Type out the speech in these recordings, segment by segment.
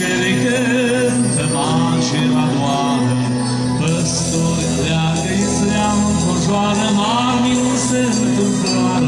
Angele cântă marșera doamnă, păstori leagă-i zeamă, conjoară, marmi se întâmplă.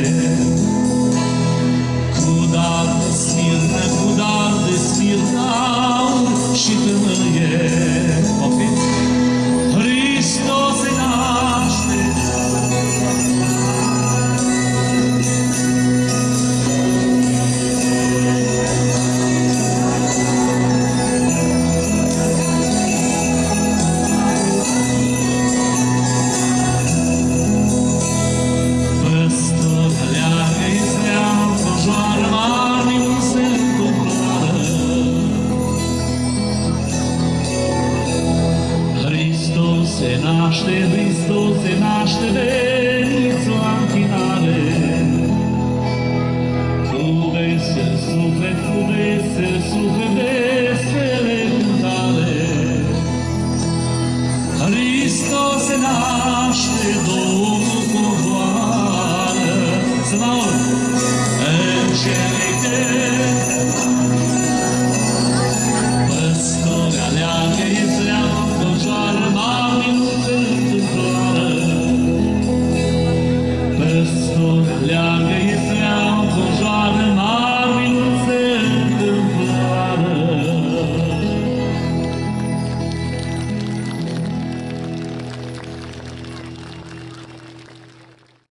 yer. se naște Hristos, se naște veniți la închinare. Cu vesel suflet, cu vesel suflet,